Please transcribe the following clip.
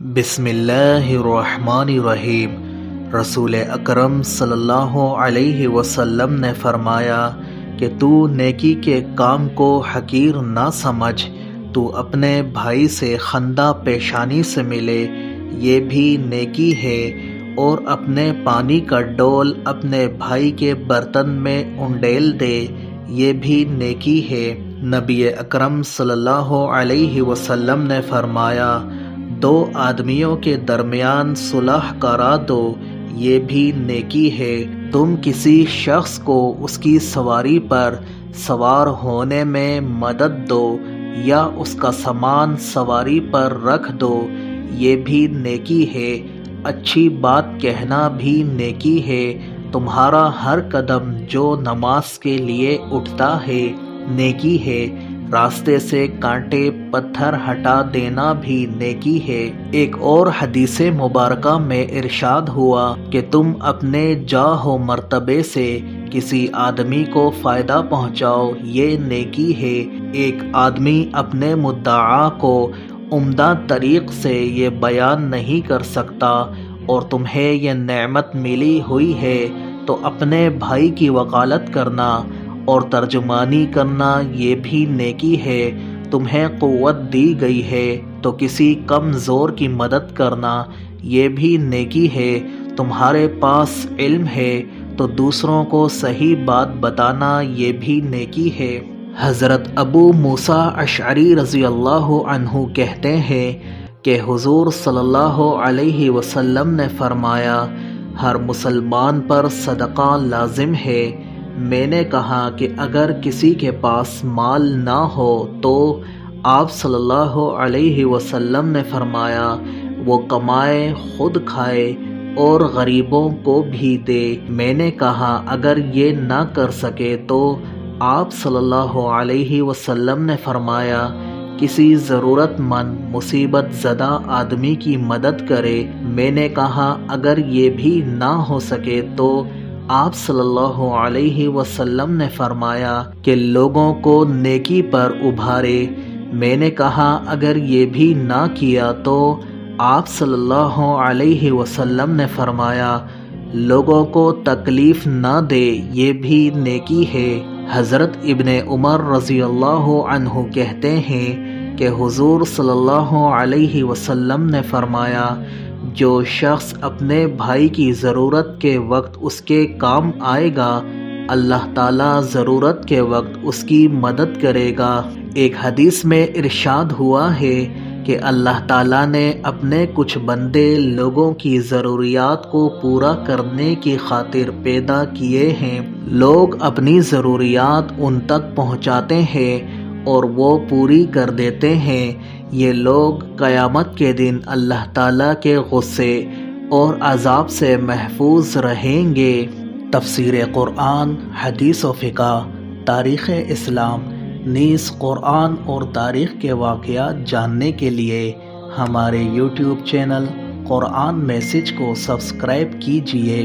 बिस्मिल्लाहिर्रहमानिर्रहीम। रसूल अकरम सल्लल्लाहु अलैहि वसल्लम ने फरमाया कि तू नेकी के काम को हकीर ना समझ, तू अपने भाई से खंदा पेशानी से मिले, ये भी नेकी है, और अपने पानी का डोल अपने भाई के बर्तन में उंडेल दे, ये भी नेकी है। नबी अकरम सल्लल्लाहु अलैहि वसल्लम ने फरमाया दो आदमियों के दरमियान सुलह करा दो, ये भी नेकी है। तुम किसी शख्स को उसकी सवारी पर सवार होने में मदद दो या उसका सामान सवारी पर रख दो, ये भी नेकी है। अच्छी बात कहना भी नेकी है। तुम्हारा हर कदम जो नमाज़ के लिए उठता है, नेकी है। रास्ते से कांटे पत्थर हटा देना भी नेकी है। एक और हदीस मुबारक में इरशाद हुआ कि तुम अपने जाहो मर्तबे से किसी आदमी को फ़ायदा पहुंचाओ, ये नेकी है। एक आदमी अपने मुद्दा को उम्दा तरीक से ये बयान नहीं कर सकता और तुम्हें यह नेमत मिली हुई है तो अपने भाई की वकालत करना। और तर्जुमानी करना ये भी नेकी है। तुम्हें क़वत दी गई है तो किसी कमज़ोर की मदद करना ये भी नेकी है। तुम्हारे पास इल्म है तो दूसरों को सही बात बताना ये भी नेकी है। हज़रत अबू मूसा अशरी रज़ी अल्लाह कहते हैं कि हुजूर सल्लल्लाहु अलैहि वसल्लम ने फरमाया, हर मुसलमान पर सदका लाजिम है मैंने कहा कि अगर किसी के पास माल ना हो तो आप सल्लल्लाहु अलैहि वसल्लम ने फरमाया, वो कमाए, खुद खाए और गरीबों को भी दे। मैंने कहा, अगर ये ना कर सके तो आप सल्लल्लाहु अलैहि वसल्लम ने फरमाया, किसी ज़रूरतमंद, मुसीबत ज़दा आदमी की मदद करे। मैंने कहा, अगर ये भी ना हो सके तो आप सल्लल्लाहु अलैहि वसल्लम ने फरमाया कि लोगों को नेकी पर उभारे। मैंने कहा, अगर ये भी ना किया तो आप सल्लल्लाहु अलैहि वसल्लम ने फरमाया, लोगों को तकलीफ़ ना दे, ये भी नेकी है। हज़रत इब्ने उमर रज़ी अल्लाह अनहु कहते हैं कि हुजूर सल्लल्लाहु अलैहि वसल्लम ने फरमाया जो शख्स अपने भाई की ज़रूरत के वक्त उसके काम आएगा, अल्लाह ताला ज़रूरत के वक्त उसकी मदद करेगा। एक हदीस में इरशाद हुआ है कि अल्लाह ताला ने अपने कुछ बंदे लोगों की ज़रूरियात को पूरा करने की खातिर पैदा किए हैं। लोग अपनी ज़रूरियात उन तक पहुंचाते हैं और वो पूरी कर देते हैं। ये लोग क़यामत के दिन अल्लाह ताला के गुस्से और अजाब से महफूज रहेंगे। तफसीर क़ुरान हदीस व फ़िका तारीख़ इस्लाम, नीस क़ुरान और तारीख़ के वाक़ जानने के लिए हमारे यूट्यूब चैनल क़ुरान मैसेज को सब्सक्राइब कीजिए।